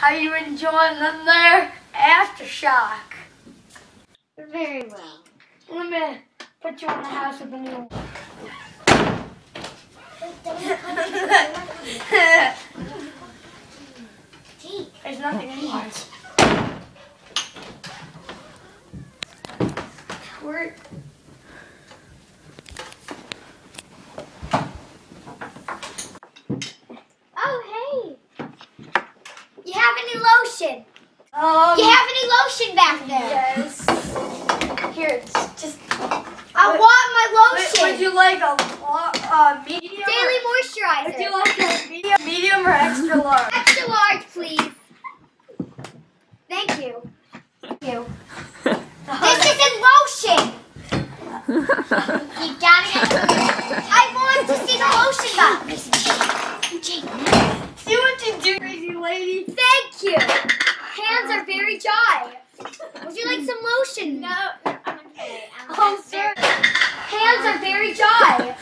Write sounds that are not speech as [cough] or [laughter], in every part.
How you enjoying them there? Aftershock. Very well. Let me put you in the house with a new one. [laughs] There's nothing in here. We're Oh, hey. You have any lotion? um You have any lotion back there? yes. Here, just I Would- want my would, lotion. would you like a uh, medium? Daily or, would you moisturizer. like a medium, medium or extra large? Extra large, please. Thank you. Thank you. [laughs] This isn't lotion. [laughs] You gotta get I want to see the lotion box. See what you do, crazy lady. Thank you. Hands are very dry. Would you like some lotion? No, I'm okay. [laughs] Oh, sir. Hands are very dry.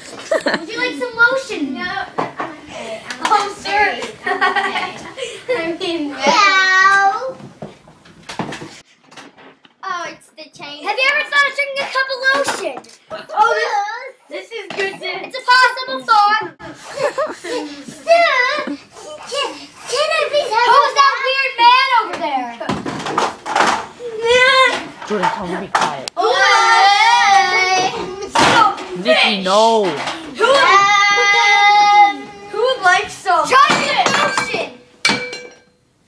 Would you like some lotion? No, I'm okay. Oh, sir. I mean, No. Oh, it's the chain. Have you ever thought of drinking a cup of lotion? oh, this, this is good. To, It's a possible thought. Who's that weird man over there? Jordan, tell me to be quiet. so Nikki, no. Who would, who would like some? Try some.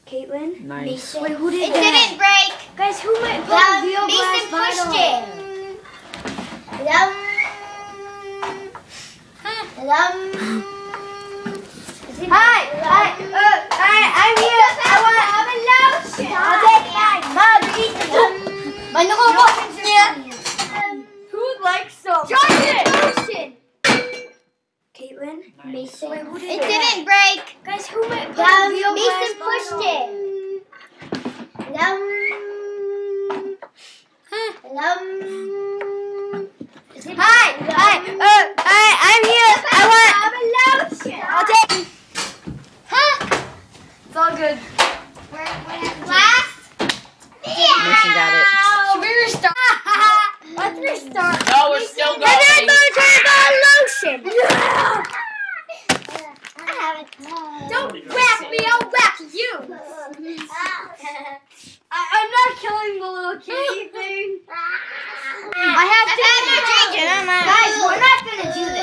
Caitlin? Nice. Wait, who did it It didn't break. Guys, who might put Um, a real Mason glass pushed bottle? it. Lum. Lum. [laughs] Hi, hi, uh, hi, I'm here. I want to have a lotion. I'll take mine. Mom, eat the Ano ko po? Who would like some? Try some lotion. Caitlin? Mason. Wait, who did It didn't break. Guys, who might put a Mason pushed bottle? it. Lum. Lum. Hi, hi, uh, hi, I'm here. I want to have a lotion. I'll take. Huh? It's all good. Glass? Mason got it. Should we restart? [laughs] Let's restart. No, we're still And going. go try the lotion. I haven't. Don't whack me, I'll whack you. [laughs] I, I'm not killing the little kitty [laughs] thing. I have to. Change it. Guys, we're not gonna do this.